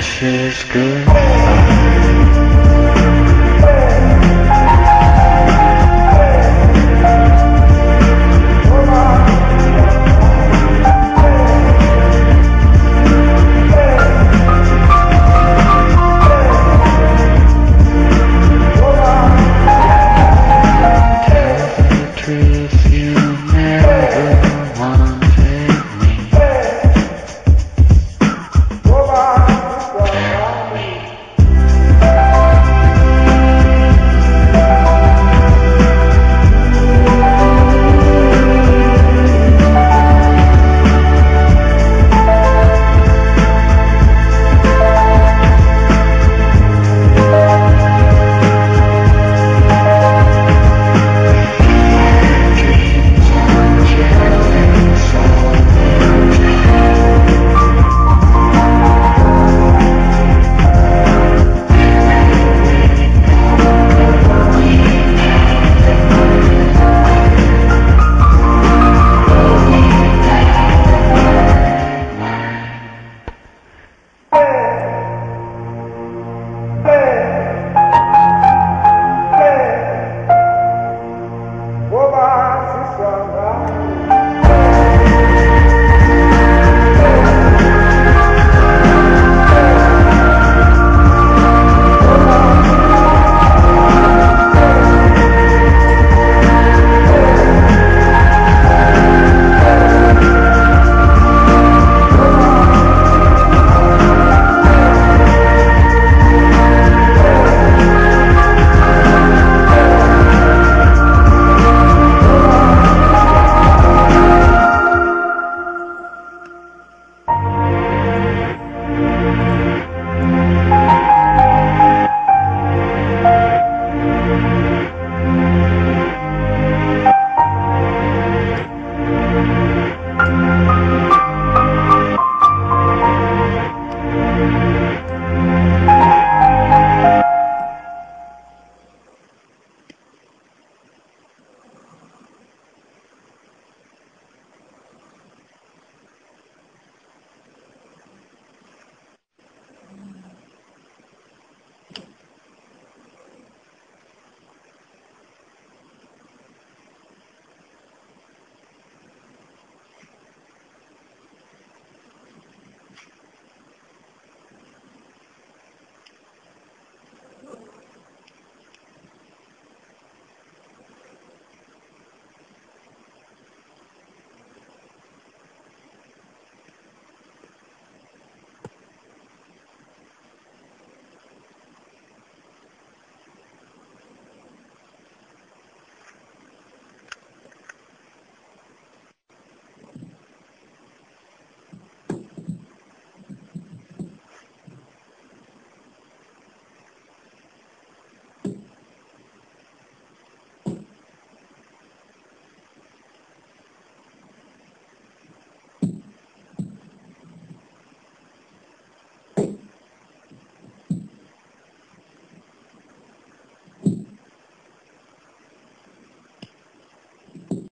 This is good.